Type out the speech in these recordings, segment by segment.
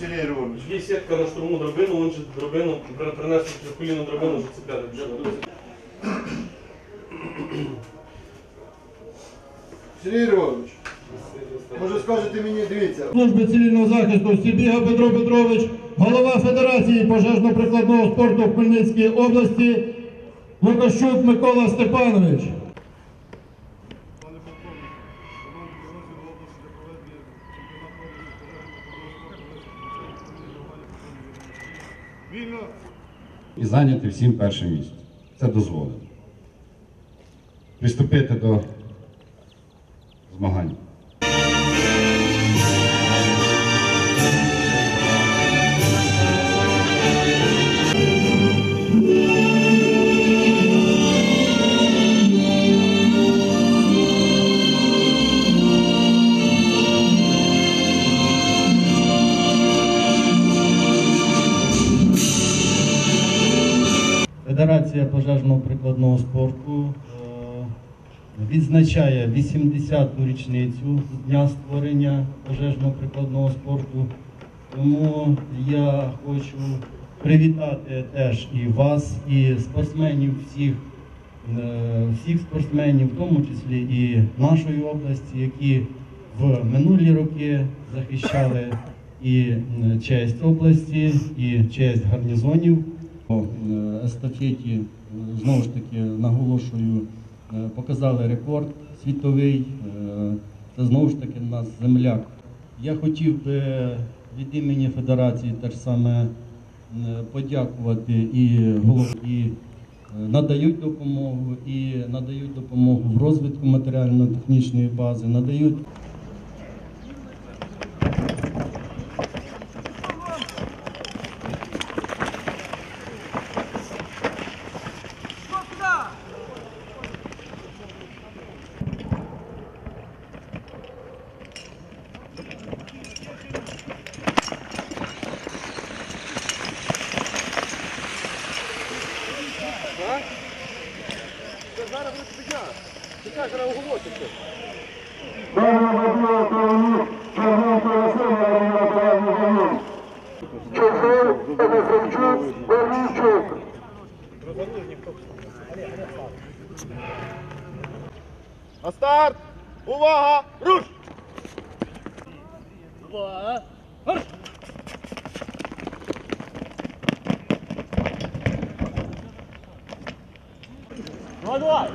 Василій Григорович. Є сітка на штурму драбину, він же драбину при- принесли коліну драбину зацепляти. Василій Григорович, може скажете мені, дивіться, служби цивільного захисту Сібіга Петро Петрович, голова Федерації пожежно-прикладного спорту в Хмельницькій області, Лукащук Микола Степанович. І зайняти всім перше місце. Це дозволено. Приступити до змагань. Відзначає 80-ту річницю дня створення пожежного прикладного спорту. Тому я хочу привітати теж і вас, і спортсменів всіх, е, всіх спортсменів, в тому числі і нашої області, які в минулі роки захищали і честь області, і честь гарнізонів. Е, естафеті е, знову ж таки наголошую, е, показали рекорд світовий. Е, Це знову ж таки нас земляк. Я хотів би від імені Федерації теж саме е, подякувати і голові е, надають допомогу, і надають допомогу в розвитку матеріально-технічної бази, надають Дана водила колонит Черненко Василия Равенопрядный район. Чехол, Обозревчук, Борличук. На старт! Увага! Руш! Два! Руш! Два-два!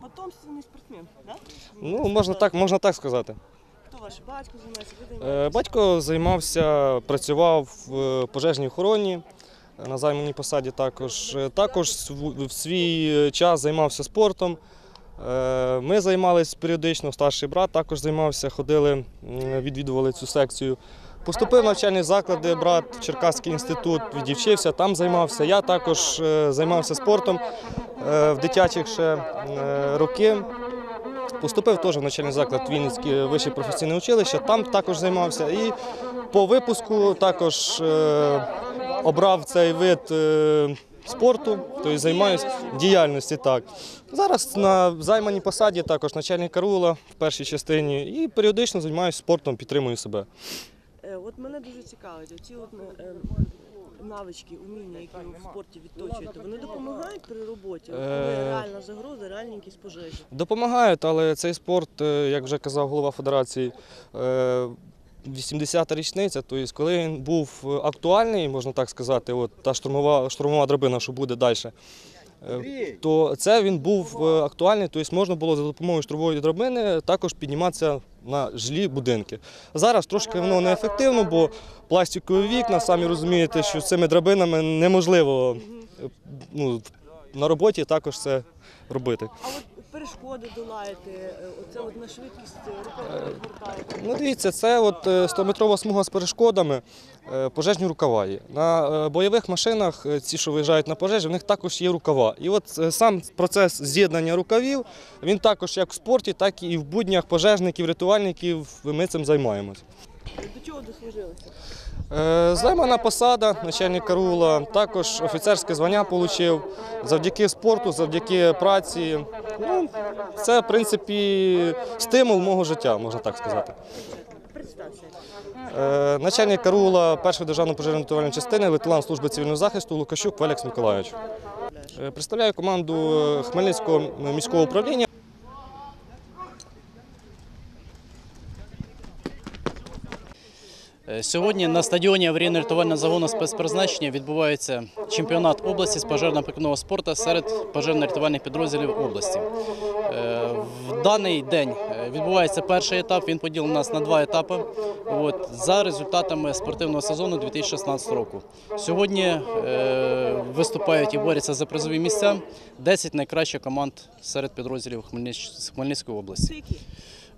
Потомственний спортсмен, да? Ну, можна так, можна так сказати. Хто ваш батько займається? Е, Батько займався, працював в пожежній охороні на займаній посаді також. Е, Також в свій час займався спортом. Е, Ми займалися періодично, старший брат також займався, ходили, відвідували цю секцію. Поступив в навчальні заклади, брат Черкаський інститут відівчився, там займався. Я також е, займався спортом е, в дитячих ще е, роки. Поступив теж в навчальний заклад Вінницьке вище професійне училище, там також займався. І по випуску також е, обрав цей вид е, спорту, тобто займаюся діяльності. Так. Зараз на займаній посаді також начальник караула в першій частині і періодично займаюся спортом, підтримую себе. Е, От мене дуже цікавить, оці от е, навички, уміння, які ви в спорті відточуєте, вони допомагають при роботі, коли реальна загроза, реальні якісь пожежі. Допомагають, але цей спорт, як вже казав голова федерації, 80-та річниця, тобто коли він був актуальний, можна так сказати, от та штурмова, штурмова драбина, що буде далі, то це він був е, актуальний, тобто можна було за допомогою штурмової драбини також підніматися на жилі будинки. Зараз трошки воно неефективно, бо пластикові вікна, самі розумієте, що з цими драбинами неможливо е, ну, на роботі також це робити. Перешкоди долаєте, е, оце от на швидкість е, рукою розвертаєте. Ну, дивіться, це от е, 100-метрова смуга з перешкодами, е, пожежні рукава є. На е, бойових машинах, е, ці, що виїжджають на пожежі, в них також є рукава. І от е, сам процес з'єднання рукавів, він також як в спорті, так і в буднях пожежників, рятувальників. Ми цим займаємось. До чого дослужилися? Е, Займана посада, начальник караула, також офіцерське звання отримав завдяки спорту, завдяки праці. Ну, це, в принципі, стимул мого життя, можна так сказати. Е, Начальник караула першої державної пожежно-рятувальної частини, лейтенант служби цивільного захисту Лукащук Фелікс Миколайович. Е, Представляю команду Хмельницького міського управління. Сьогодні на стадіоні аварійно-рятувального загону спецпризначення відбувається чемпіонат області з пожежно-прикладного спорту серед пожежно-рятувальних підрозділів області. Е, В даний день е, відбувається перший етап. Він поділений у нас на два етапи. От, за результатами спортивного сезону 2016 року. Сьогодні е, виступають і борються за призові місця 10 найкращих команд серед підрозділів Хмельницької області.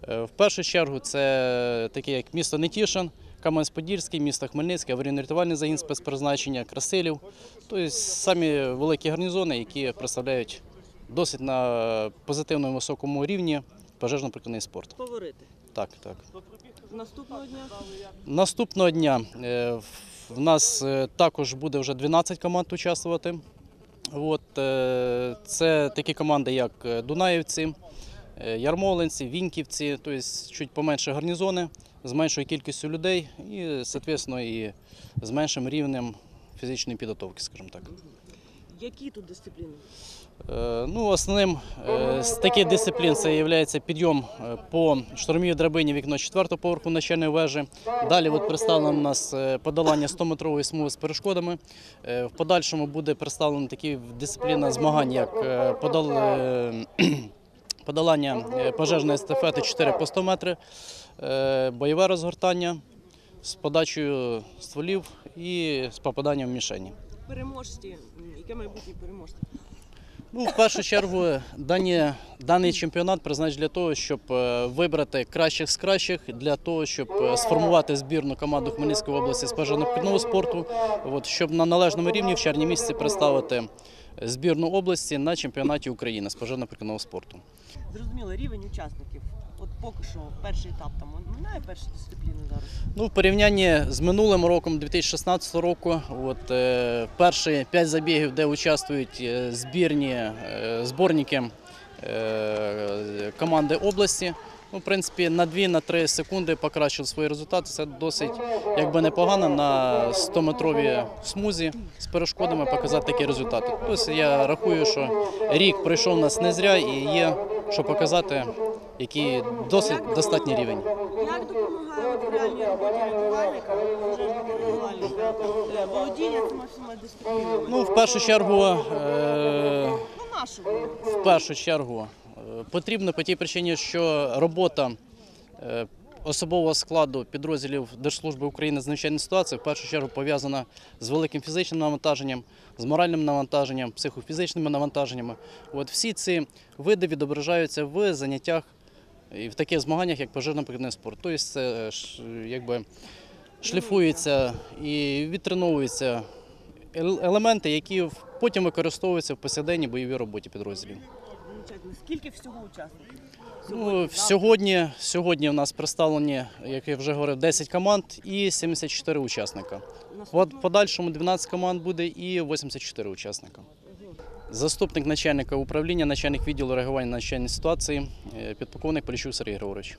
Е, В першу чергу це такі як місто Нетішин, Кам'янець-Подільський, місто Хмельницький, аварійно-рятувальний загін спецпризначення, Красилів. Тобто самі великі гарнізони, які представляють досить на позитивному високому рівні пожежно-прикладний спорт. Фаворити. Так, так. Наступного дня Наступного дня е, в- нас е, також буде вже 12 команд участвувати. От, е, це такі команди, як Дунаївці, е, Ярмолинці, Віньківці, тобто чуть поменше гарнізони, з меншою кількістю людей і, соответственно, і з меншим рівнем фізичної підготовки, скажімо так. які тут дисципліни? Е, Ну, основним е, з таких дисциплін це є підйом е, по штурмовій драбині вікно 4 поверху начальної вежі. Далі от представлено у нас подолання 100-метрової смуги з перешкодами. В подальшому буде представлено такі дисципліна змагань, як подол... е, подолання е, пожежної естафети 4 по 100 метри, е, бойове розгортання з подачею стволів і з попаданням в мішені. Переможці, яке майбутнє переможці? Ну, в першу чергу, дані, даний чемпіонат призначений для того, щоб е, вибрати кращих з кращих, для того, щоб сформувати збірну команду Хмельницької області з пожежно-прикладного спорту, от, щоб на належному рівні в червні місяці представити збірну області на чемпіонаті України з пожежно-прикладного спорту. Зрозуміло, рівень учасників. От поки що перший етап там минає перші дисципліни зараз. Ну, в порівнянні з минулим роком, 2016 року, от, е, перші п'ять забігів, де участвують е, збірні е, зборники е, команди області. Ну, в принципі, на 2-3 секунди покращили свої результати. Це досить якби непогано на 100-метровій смузі з перешкодами показати такі результати. Тобто я рахую, що рік пройшов у нас не зря і є що показати, який досить достатній рівень. Як допомагає в реальній роботі рятувальника, володіння цими дисциплінами? Ну, в першу чергу, е, Ну, в першу чергу потрібно по тій причині, що робота е, особового складу підрозділів Держслужби України з надзвичайної ситуації в першу чергу пов'язана з великим фізичним навантаженням, з моральним навантаженням, психофізичними навантаженнями. От всі ці види відображаються в заняттях і в таких змаганнях, як пожежно-прикладний спорт. Тобто це якби шліфується і відтреновуються елементи, які потім використовуються в повсякденній бойовій роботі підрозділів. Замечательно. Скільки всього учасників? Ну, сьогодні, сьогодні в нас представлені, як я вже говорив, 10 команд і 74 учасника. От в подальшому 12 команд буде і 84 учасника. Заступник начальника управління, начальник відділу реагування на надзвичайні ситуації, е, підполковник Поліщук Сергій Григорович.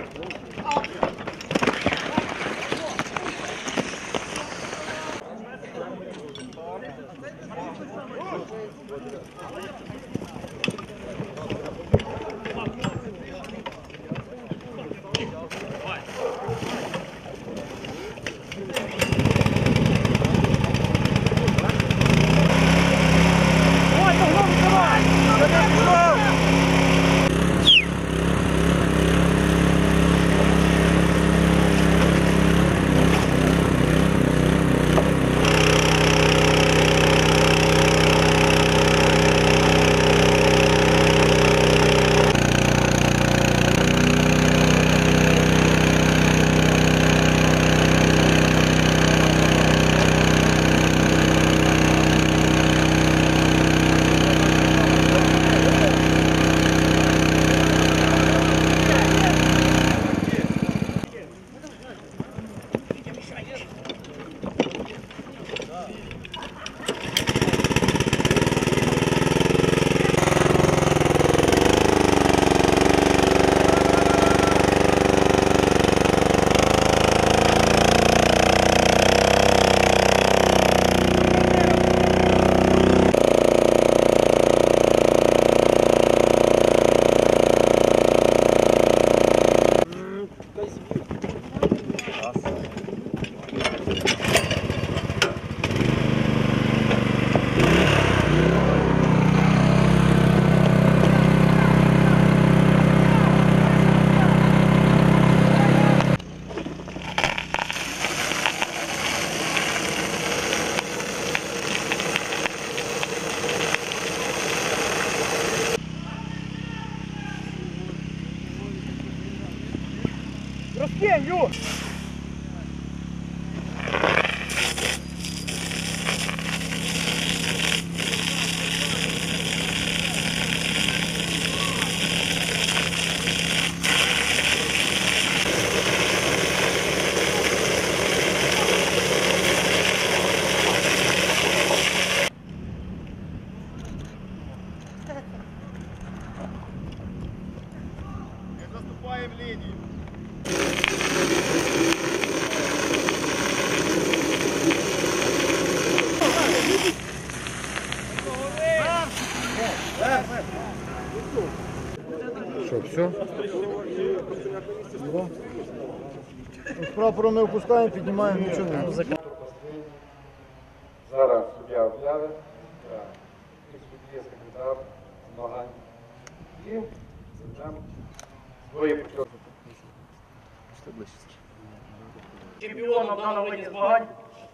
З прапором ми опускаємо, піднімаємо, нічого не Зараз суддя об'яви. І судді секретар змагань. І там свої початки. Чемпіоном даного виді змагань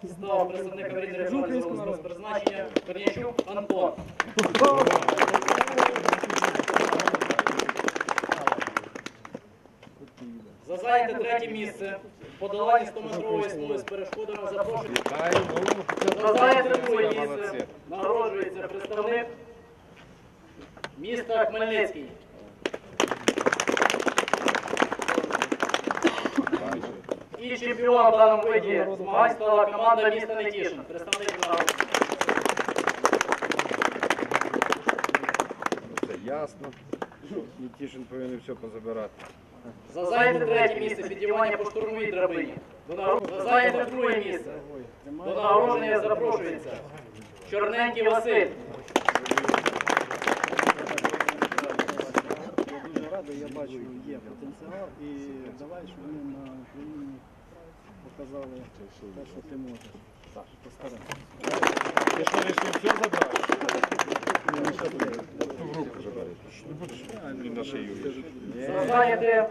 став представник аварійної регіонального спецпризначення Корнійчук Антон. За зайняте третє місце в подоланні 100-метрової смуги з перешкодами запрошую. За зайняте друге місце нагороджується представник міста Хмельницький. І чемпіоном в даному виді змагань стала команда міста Нетішин. Представник народу. Це ясно. Нітішин повинен все позабирати. За зайняте третє місце підіймання по штурмовій драбині. За зайняте друге місце. До нагородження запрошується. Чорненький Василь. дуже радий, я бачу, є потенціал і давай, щоб вони на Україні показали те, що ти можеш. Постараємося. Ти що, вирішив все забрати? Він на шию. За зайняте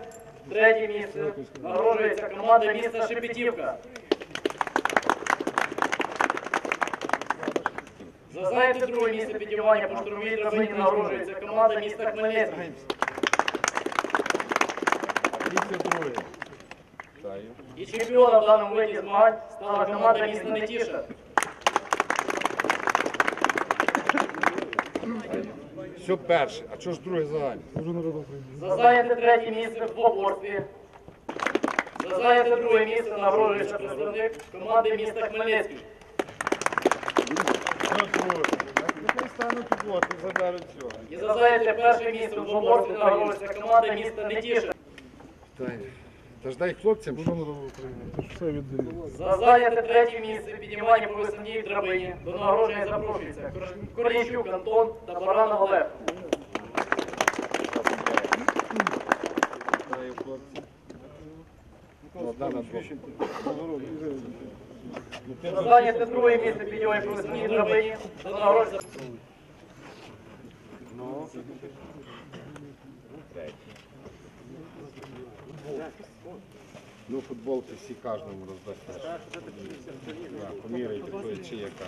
третє місце нагороджується команда міста Шепетівка. За зайняте друге місце підіймання по штурмовій драбині нагороджується команда міста Хмельницький. І чемпіоном в даному виді змагань стала команда міста Нетіша. Все перше, а чого ж друге загальне? За зайняте третє місце в двоборстві. За зайняте друге місце нагороджується представник команди міста Хмельницький. Нехай стануть от, і заберуть все. І за зайняте перше місце в двоборстві нагороджується команда міста Нетіша. Та ж дай хлопцям, що За зайняте третє місце піднімання по високій драбині. До нагородження запрошується Кор- Антон та Баранов Олег. За зайняте друге місце піднімання по високій драбині. До нагородження Ну, футболки всі кожному роздасться. Да, Поміряйте, хто чи яка.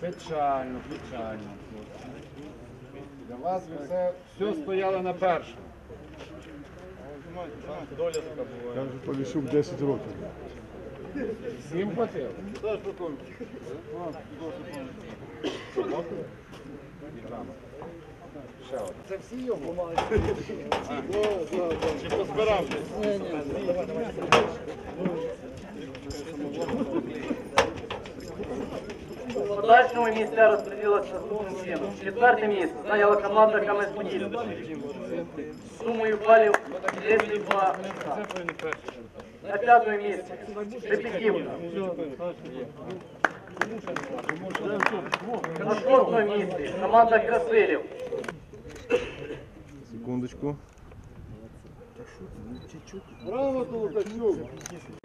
Печально, печально. Для вас ви все, все стояло на першому. Доля така буває. Я вже повісив 10 років. Всім хватило? Ще один. Це всі його? Чи позбирав десь? У подальшому місця розподілилися наступним чином. Четверте місце зайняла команда Поділь. З Сумою балів 32 очка. На п'ятому місці Шепетівка. На шостому місці команда Красилів. Секундочку. Браво, Толкачук!